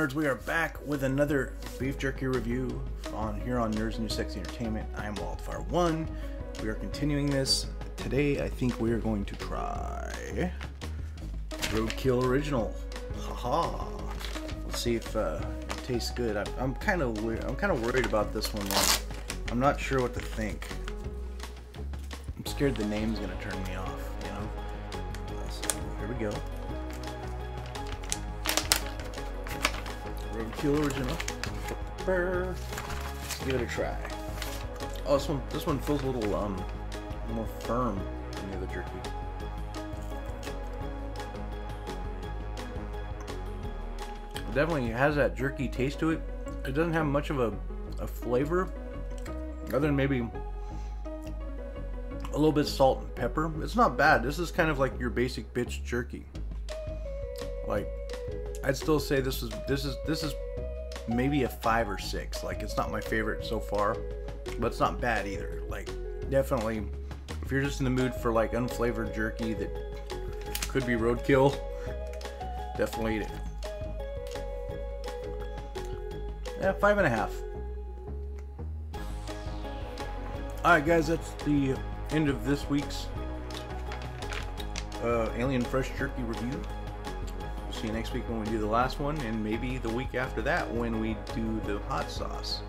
nerds. We are back with another beef jerky review on here on Nerds New Sexy Entertainment. I am Wildfire One. We are continuing this. Today, I think we are going to try Roadkill Original. Haha. Let's see if uh, it tastes good. I, I'm kind of I'm kind of worried about this one. Like, I'm not sure what to think. I'm scared the name's gonna turn me off. You know. So, here we go. Roadkill Original. Let's give it a try. Oh, this one this one feels a little um more firm than the other jerky. It definitely has that jerky taste to it. It doesn't have much of a, a flavor, other than maybe a little bit salt and pepper. It's not bad. This is kind of like your basic bitch jerky. Like, I'd still say this is this is this is maybe a five or six. Like, it's not my favorite so far, but it's not bad either. Like, definitely, if you're just in the mood for like unflavored jerky that could be roadkill, definitely eat it. Yeah, five and a half. Alright guys, that's the end of this week's uh, Alien Fresh Jerky review. We'll see you next week when we do the last one, and maybe the week after that when we do the hot sauce.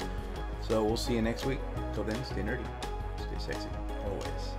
So we'll see you next week. Till then, stay nerdy, stay sexy, always.